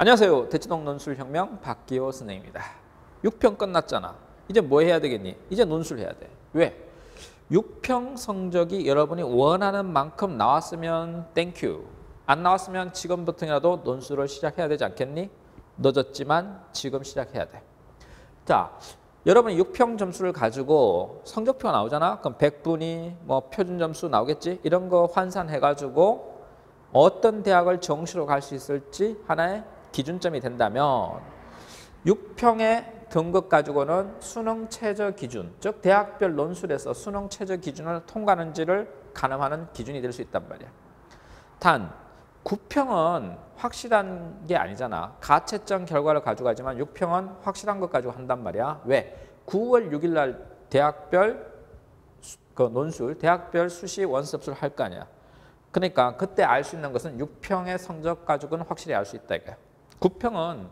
안녕하세요. 대치동 논술혁명 박기호 선생입니다. 6평 끝났잖아. 이제 뭐 해야 되겠니? 이제 논술 해야 돼. 왜? 6평 성적이 여러분이 원하는 만큼 나왔으면 thank you. 안 나왔으면 지금부터라도 논술을 시작해야 되지 않겠니? 늦었지만 지금 시작해야 돼. 자, 여러분이 6평 점수를 가지고 성적표가 나오잖아. 그럼 100분이 뭐 표준 점수 나오겠지? 이런 거 환산해 가지고 어떤 대학을 정시로 갈 수 있을지 하나의 기준점이 된다면 6평의 등급 가지고는 수능 최저 기준, 즉 대학별 논술에서 수능 최저 기준을 통과하는지를 가늠하는 기준이 될 수 있단 말이야. 단 9평은 확실한 게 아니잖아. 가채점 결과를 가져가지만 6평은 확실한 것 가지고 한단 말이야. 왜? 9월 6일 날 대학별 그 논술, 대학별 수시 원습수를 할거 아니야. 그러니까 그때 알 수 있는 것은 6평의 성적 가지고는 확실히 알 수 있다 이거야. 9평은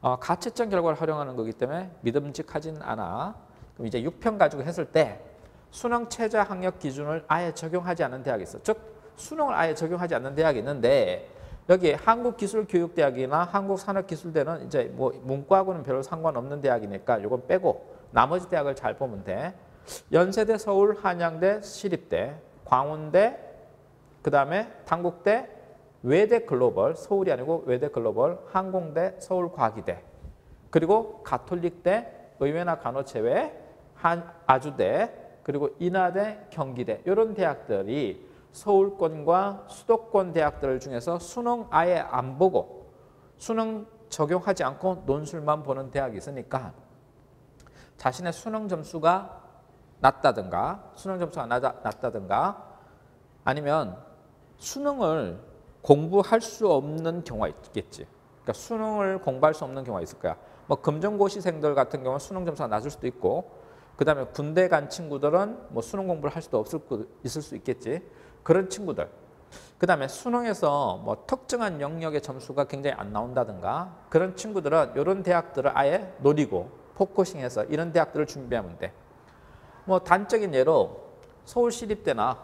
어, 가채점 결과를 활용하는 거기 때문에 믿음직하진 않아. 그럼 이제 6평 가지고 했을 때 수능 최저 학력 기준을 아예 적용하지 않는 대학이 있어. 즉 수능을 아예 적용하지 않는 대학이 있는데 여기 한국기술교육대학이나 한국산업기술대는 이제 뭐 문과하고는 별로 상관없는 대학이니까 이건 빼고 나머지 대학을 잘 보면 돼. 연세대, 서울, 한양대, 시립대, 광운대, 그 다음에 당국대, 외대 글로벌, 서울이 아니고 외대 글로벌, 항공대, 서울과기대, 그리고 가톨릭대, 의외나 간호체외, 한 아주대, 그리고 인하대, 경기대 이런 대학들이 서울권과 수도권 대학들 중에서 수능 아예 안 보고 수능 적용하지 않고 논술만 보는 대학이 있으니까 자신의 수능 점수가 낮다든가 수능 점수가 낮다든가 아니면 수능을 공부할 수 없는 경우가 있겠지. 그러니까 수능을 공부할 수 없는 경우가 있을 거야. 뭐 금전고시생들 같은 경우는 수능 점수가 낮을 수도 있고 그다음에 군대 간 친구들은 뭐 수능 공부를 할 수도 없을 있을 수 있겠지. 그런 친구들. 그다음에 수능에서 뭐 특정한 영역의 점수가 굉장히 안 나온다든가 그런 친구들은 이런 대학들을 아예 노리고 포커싱해서 이런 대학들을 준비하면 돼. 뭐 단적인 예로 서울시립대나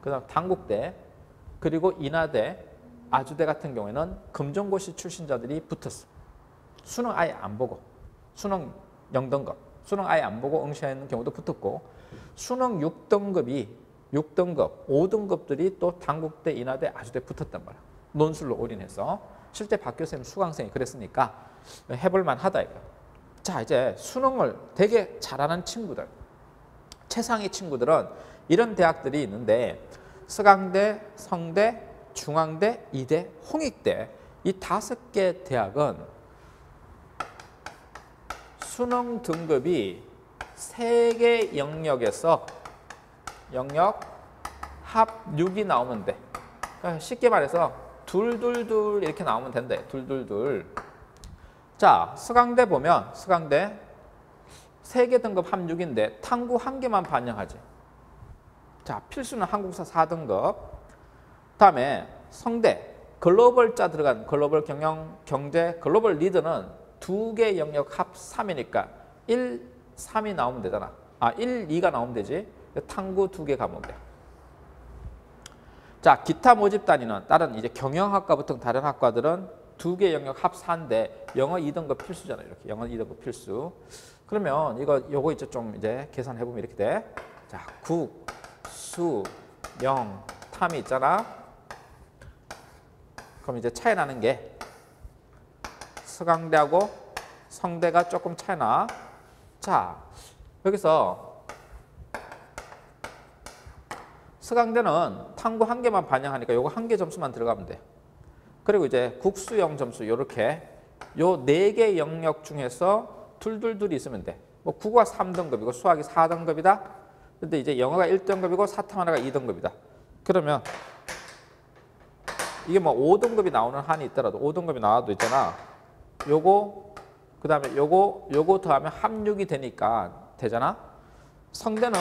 그다음 당국대 그리고 인하대 아주대 같은 경우에는 금전고시 출신자들이 붙었어. 수능 아예 안 보고 수능 0등급 수능 아예 안 보고 응시하는 경우도 붙었고 수능 6등급이 6등급, 5등급들이 또 당국대, 인하대, 아주대 붙었단 말이야. 논술로 올인해서. 실제 박 교수님 수강생이 그랬으니까 해볼만 하다 이거. 자 이제 수능을 되게 잘하는 친구들, 최상위 친구들은 이런 대학들이 있는데 서강대, 성대, 중앙대, 이대, 홍익대 이 다섯 개 대학은 수능 등급이 세 개 영역에서 영역 합 6이 나오면 돼. 그러니까 쉽게 말해서 둘둘둘 이렇게 나오면 된대. 둘둘둘. 자, 수강대 보면 수강대 세 개 등급 합 6인데 탐구 한 개만 반영하지. 자, 필수는 한국사 4등급. 다음에 성대 글로벌 자 들어간 글로벌 경영 경제 글로벌 리드는 두 개 영역 합 3이니까 1, 3이 나오면 되잖아. 아, 1, 2가 나오면 되지. 탐구 두 개 과목이야. 자, 기타 모집 단위는 다른 이제 경영학과부터 다른 학과들은 두 개 영역 합 4인데 영어 2등급 필수잖아요. 이렇게 영어 2등급 필수. 그러면 이거 요거 이제 좀 이제 계산해 보면 이렇게 돼. 자, 국, 수, 영, 탐이 있잖아. 그럼 이제 차이 나는 게 서강대하고 성대가 조금 차이 나. 자, 여기서 서강대는 탐구 한 개만 반영하니까 요거 한 개 점수만 들어가면 돼. 그리고 이제 국수형 점수 요렇게 요 네 개 영역 중에서 둘둘둘이 있으면 돼. 뭐 국어가 3등급이고 수학이 4등급이다. 근데 이제 영어가 1등급이고 사탐 하나가 2등급이다. 그러면 이게 뭐 5등급이 나오는 한이 있더라도 5등급이 나와도 있잖아. 요거 그 다음에 요거 요거 더하면 합육이 되니까 되잖아. 성대는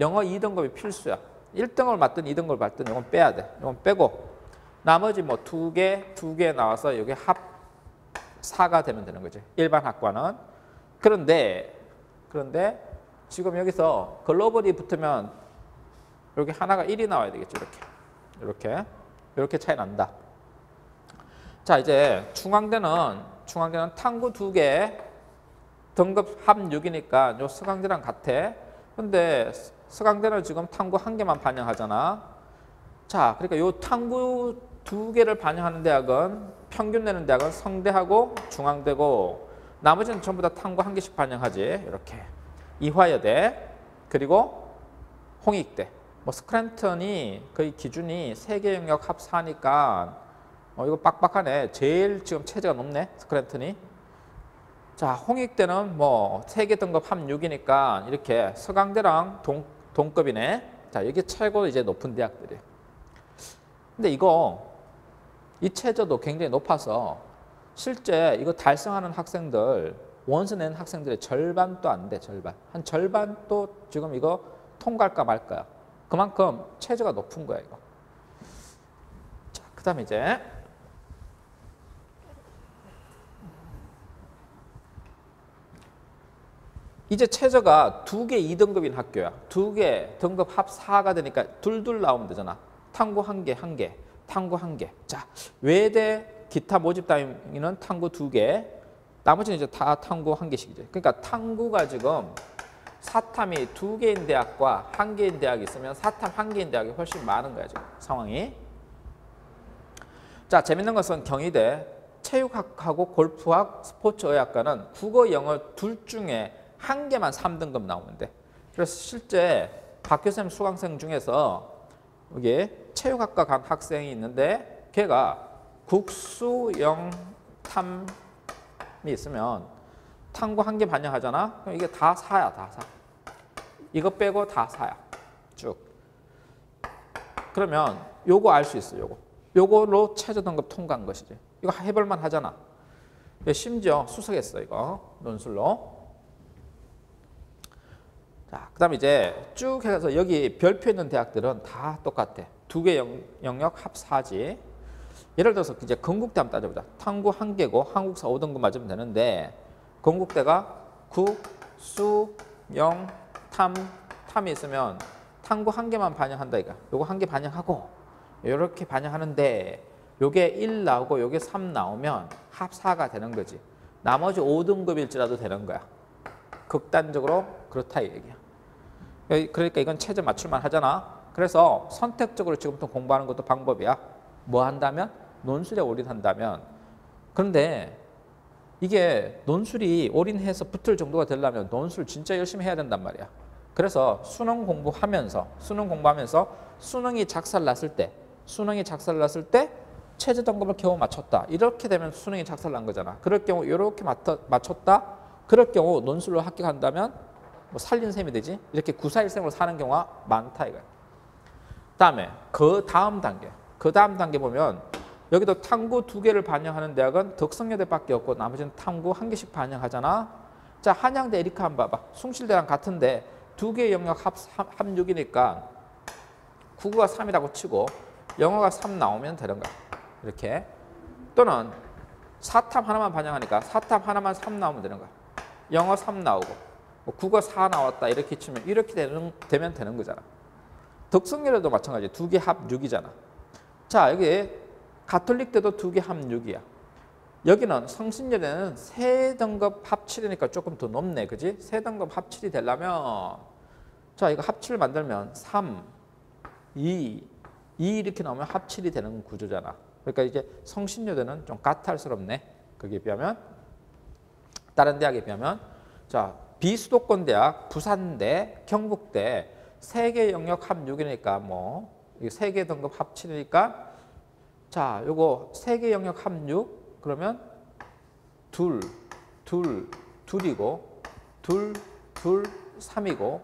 영어 2등급이 필수야. 1등을 맞든 2등을 맞든 이건 빼야 돼. 이건 빼고 나머지 뭐 두 개, 두 개 나와서 여기 합 4가 되면 되는 거지. 일반 학과는. 그런데 그런데 지금 여기서 글로벌이 붙으면 여기 하나가 1이 나와야 되겠죠. 이렇게. 이렇게. 이렇게 차이 난다. 자 이제 중앙대는 중앙대는 탕구 두 개 등급 합 6이니까 요 서강대랑 같아. 근데 서강대는 지금 탕구 한 개만 반영하잖아. 자 그러니까 요 탕구 두 개를 반영하는 대학은 평균 내는 대학은 성대하고 중앙대고 나머지는 전부 다 탕구 한 개씩 반영하지. 이렇게 이화여대 그리고 홍익대. 뭐 스크랜턴이 거의 기준이 세계 영역 합 4니까 어, 이거 빡빡하네. 제일 지금 체제가 높네. 스크랜턴이. 자, 홍익대는 뭐 세계 등급 합 6이니까 이렇게 서강대랑 동, 동급이네. 자, 여기 최고 이제 높은 대학들이. 근데 이거 이 체제도 굉장히 높아서 실제 이거 달성하는 학생들 원서 낸 학생들의 절반도 안 돼, 절반. 한 절반도 지금 이거 통과할까 말까야. 그만큼 체제가 높은 거야, 이거. 자, 그 다음에 이제 이제 최저가 두 개 2등급인 학교야. 두 개 등급 합 4가 되니까 둘둘 나오면 되잖아. 탕구 한 개, 한 개, 탕구 한 개. 자, 외대 기타 모집 따위는 탕구 두 개, 나머지는 이제 다 탕구 한 개씩이죠. 그러니까 탕구가 지금 사탐이 두 개인 대학과 한 개인 대학이 있으면 사탐 한 개인 대학이 훨씬 많은 거야, 지금 상황이. 자, 재밌는 것은 경희대 체육학하고 골프학, 스포츠의학과는 국어, 영어 둘 중에 한 개만 3등급 나오면 돼. 그래서 실제 박교쌤 수강생 중에서 여기 체육학과 간 학생이 있는데 걔가 국수, 영, 탐이 있으면 탐구 한개 반영하잖아. 그럼 이게 다 사야, 다 사. 이거 빼고 다 사야. 쭉. 그러면 요거 알 수 있어, 요거. 요거로 최저 등급 통과한 것이지. 이거 해볼만 하잖아. 심지어 수석했어, 이거. 논술로. 자, 그 다음에 이제 쭉 해서 여기 별표 있는 대학들은 다 똑같아. 두 개 영역 합 4지. 예를 들어서 이제 건국대 한번 따져보자. 탐구 한 개고 한국사 5등급 맞으면 되는데 건국대가 국, 수, 영, 탐, 탐이 있으면 탐구 한 개만 반영한다 이거. 요거 한 개 반영하고 이렇게 반영하는데 요게 1 나오고 요게 3 나오면 합 4가 되는 거지. 나머지 5등급일지라도 되는 거야. 극단적으로 그렇다 이 얘기야. 그러니까 이건 체제 맞출만 하잖아. 그래서 선택적으로 지금부터 공부하는 것도 방법이야. 뭐 한다면? 논술에 올인한다면. 그런데 이게 논술이 올인해서 붙을 정도가 되려면 논술 진짜 열심히 해야 된단 말이야. 그래서 수능 공부하면서 수능 공부하면서 수능이 작살났을 때 수능이 작살났을 때 체제 등급을 겨우 맞췄다. 이렇게 되면 수능이 작살난 거잖아. 그럴 경우 이렇게 맞췄다. 그럴 경우 논술로 합격한다면 뭐 살린 셈이 되지. 이렇게 구사일생으로 사는 경우가 많다 이거야. 다음에 그 다음 단계. 그 다음 단계 보면 여기도 탐구 두 개를 반영하는 대학은 덕성여대밖에 없고 나머지는 탐구 한 개씩 반영하잖아. 자 한양대 에리카 한번 봐봐. 숭실대랑 같은데 두 개의 영역 합, 합 6이니까 국어가 3이라고 치고 영어가 3 나오면 되는 거야. 이렇게. 또는 사탐 하나만 반영하니까 사탐 하나만 3 나오면 되는 거야. 영어 3 나오고 뭐 국어 4 나왔다 이렇게 치면 이렇게 되는, 되면 되는 거잖아. 덕성여대도 마찬가지. 두 개 합 6이잖아. 자 여기 가톨릭 때도 두 개합 6이야. 여기는 성신여대는 세 등급 합7이니까 조금 더 높네. 그지? 세 등급 합7이 되려면 자 이거 합7 만들면 3, 2, 2 이렇게 나오면 합7이 되는 구조잖아. 그러니까 이제 성신여대는 좀 까탈스럽네. 거기에 비하면 다른 대학에 비하면 자 비수도권 대학, 부산대, 경북대 세계 영역 합 6이니까 뭐 세계 등급 합 7이니까 자, 요거 세계 영역 합 6, 그러면 둘, 둘, 둘이고 둘, 둘, 3이고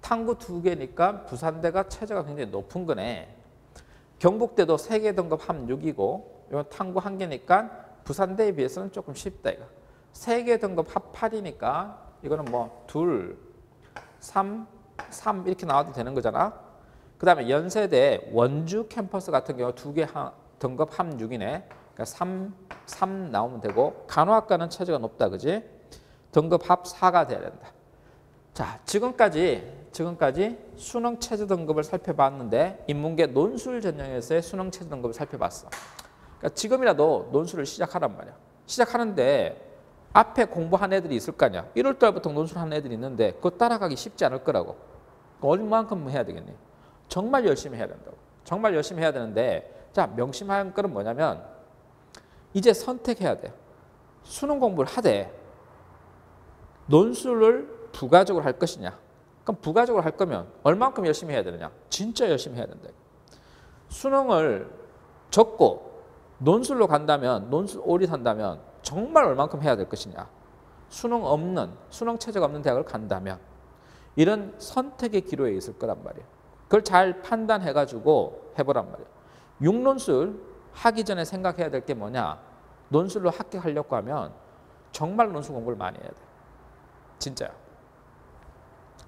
탐구 두 개니까 부산대가 체제가 굉장히 높은 거네. 경북대도 세계 등급 합 6이고 요 탐구 한 개니까 부산대에 비해서는 조금 쉽다 이거. 세계 등급 합 8이니까 이거는 뭐 둘, 3, 3 이렇게 나와도 되는 거잖아. 그 다음에 연세대 원주 캠퍼스 같은 경우 두 개 등급 합 6이네. 그러니까 3, 3 나오면 되고 간호학과는 체제가 높다. 그지? 등급 합 4가 돼야 된다. 자, 지금까지 지금까지 수능 체제 등급을 살펴봤는데 인문계 논술 전형에서의 수능 체제 등급을 살펴봤어. 그러니까 지금이라도 논술을 시작하란 말이야. 시작하는데 앞에 공부한 애들이 있을 거 아니야. 1월 달부터 논술하는 애들이 있는데 그거 따라가기 쉽지 않을 거라고. 얼마만큼 해야 되겠니? 정말 열심히 해야 된다고. 정말 열심히 해야 되는데 자 명심할 거는 뭐냐면 이제 선택해야 돼. 수능 공부를 하되 논술을 부가적으로 할 것이냐. 그럼 부가적으로 할 거면 얼만큼 열심히 해야 되느냐. 진짜 열심히 해야 된다. 수능을 적고 논술로 간다면 논술 올인한다면 정말 얼만큼 해야 될 것이냐. 수능 없는 수능 체제가 없는 대학을 간다면 이런 선택의 기로에 있을 거란 말이에요. 그걸 잘 판단해 가지고 해보란 말이에요. 육논술 하기 전에 생각해야 될 게 뭐냐? 논술로 합격하려고 하면 정말 논술 공부를 많이 해야 돼. 진짜요.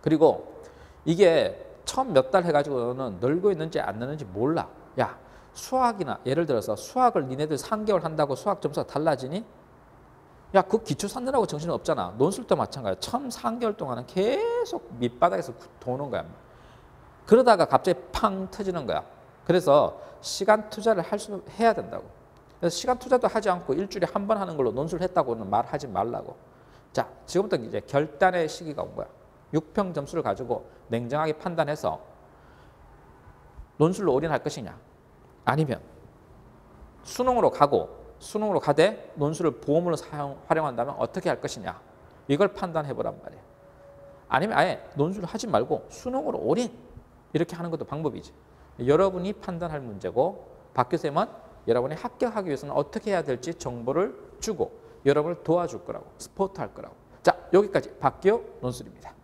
그리고 이게 처음 몇 달 해가지고는 늘고 있는지 안 느는지 몰라. 야 수학이나 예를 들어서 수학을 니네들 3개월 한다고 수학 점수가 달라지니? 야, 그 기초 쌓느라고 정신 없잖아. 논술도 마찬가지야. 처음 3개월 동안은 계속 밑바닥에서 도는 거야. 그러다가 갑자기 팡 터지는 거야. 그래서 시간 투자를 할 수 해야 된다고. 그래서 시간 투자도 하지 않고 일주일에 한 번 하는 걸로 논술 했다고는 말하지 말라고. 자, 지금부터 이제 결단의 시기가 온 거야. 6평 점수를 가지고 냉정하게 판단해서 논술로 올인할 것이냐 아니면 수능으로 가고 수능으로 가되 논술을 보험으로 사용, 활용한다면 어떻게 할 것이냐 이걸 판단해 보란 말이에요 아니면 아예 논술을 하지 말고 수능으로 올인 이렇게 하는 것도 방법이지. 여러분이 판단할 문제고 박 교수님은 여러분이 합격하기 위해서는 어떻게 해야 될지 정보를 주고 여러분을 도와줄 거라고 스포트 할 거라고. 자 여기까지 박기호 논술입니다